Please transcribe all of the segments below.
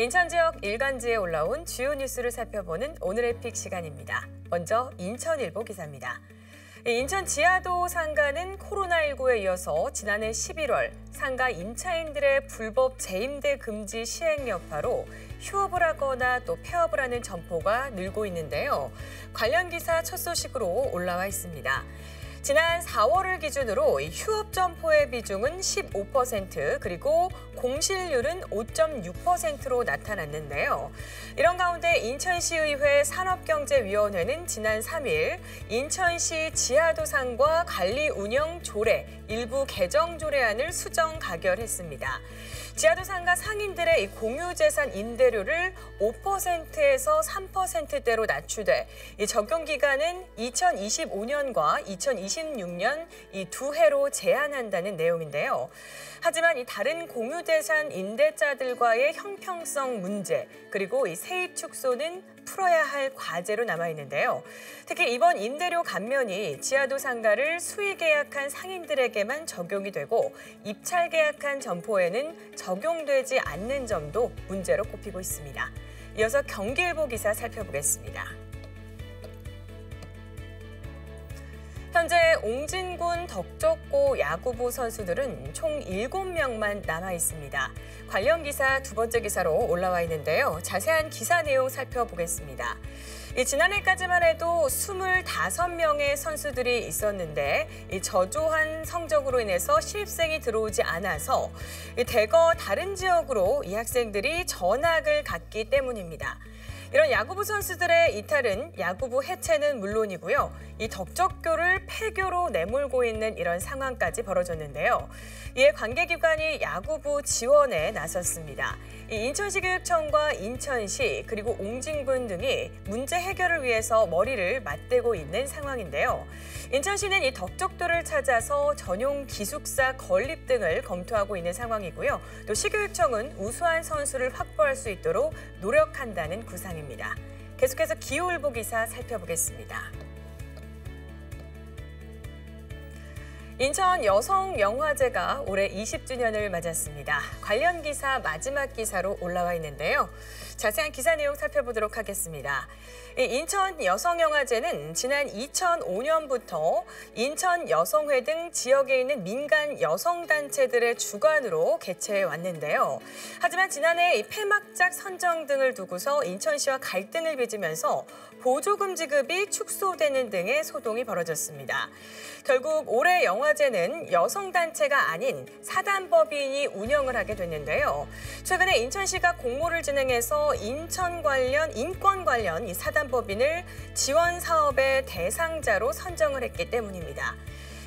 인천 지역 일간지에 올라온 주요 뉴스를 살펴보는 오늘의 픽 시간입니다. 먼저 인천일보 기사입니다. 인천 지하도 상가는 코로나19에 이어서 지난해 11월 상가 임차인들의 불법 재임대 금지 시행 여파로 휴업을 하거나 또 폐업을 하는 점포가 늘고 있는데요. 관련 기사 첫 소식으로 올라와 있습니다. 지난 4월을 기준으로 휴업 점포의 비중은 15% 그리고 공실률은 5.6%로 나타났는데요. 이런 가운데 인천시의회 산업경제위원회는 지난 3일 인천시 지하도상과 관리 운영 조례 일부 개정 조례안을 수정 가결했습니다. 지하도 상가 상인들의 공유재산 임대료를 5%에서 3%대로 낮추되 이 적용 기간은 2025년과 2026년 이 두 해로 제한한다는 내용인데요. 하지만 이 다른 공유재산 임대자들과의 형평성 문제 그리고 이 세입 축소는 풀어야 할 과제로 남아 있는데요. 특히 이번 임대료 감면이 지하도 상가를 수의 계약한 상인들에게만 적용이 되고 입찰 계약한 점포에는 적용되지 않는 점도 문제로 꼽히고 있습니다. 이어서 경기일보 기사 살펴보겠습니다. 현재 옹진군 덕적고 야구부 선수들은 총 7명만 남아 있습니다. 관련 기사 두 번째 기사로 올라와 있는데요. 자세한 기사 내용 살펴보겠습니다. 지난해까지만 해도 25명의 선수들이 있었는데 이 저조한 성적으로 인해서 신입생이 들어오지 않아서 대거 다른 지역으로 이 학생들이 전학을 갔기 때문입니다. 이런 야구부 선수들의 이탈은 야구부 해체는 물론이고요. 이 덕적교를 폐교로 내몰고 있는 이런 상황까지 벌어졌는데요. 이에 관계기관이 야구부 지원에 나섰습니다. 인천시 교육청과 인천시 그리고 옹진군 등이 문제 해결을 위해서 머리를 맞대고 있는 상황인데요. 인천시는 이 덕적도를 찾아서 전용 기숙사 건립 등을 검토하고 있는 상황이고요. 또 시교육청은 우수한 선수를 확보할 수 있도록 노력한다는 구상입니다. 계속해서 기후일보 기사 살펴보겠습니다. 인천 여성영화제가 올해 20주년을 맞았습니다. 관련 기사 마지막 기사로 올라와 있는데요. 자세한 기사 내용 살펴보도록 하겠습니다. 인천 여성영화제는 지난 2005년부터 인천 여성회 등 지역에 있는 민간 여성단체들의 주관으로 개최해 왔는데요. 하지만 지난해 폐막작 선정 등을 두고서 인천시와 갈등을 빚으면서 보조금 지급이 축소되는 등의 소동이 벌어졌습니다. 결국 올해 영화제는 여성단체가 아닌 사단법인이 운영을 하게 됐는데요. 최근에 인천시가 공모를 진행해서 인천 관련, 인권 관련 이 사단법인을 지원 사업의 대상자로 선정을 했기 때문입니다.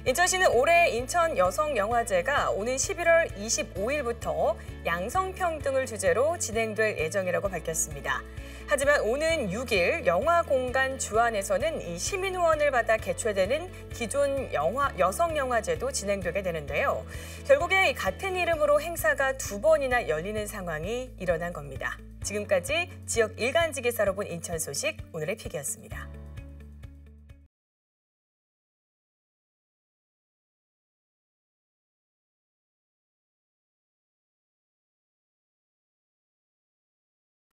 인천시는 올해 인천 여성영화제가 오는 11월 25일부터 양성평등을 주제로 진행될 예정이라고 밝혔습니다. 하지만 오는 6일 영화공간 주안에서는 이 시민 후원을 받아 개최되는 기존 영화, 여성영화제도 진행되게 되는데요. 결국에 같은 이름으로 행사가 두 번이나 열리는 상황이 일어난 겁니다. 지금까지 지역 일간지 기사로 본 인천 소식 오늘의 픽이었습니다.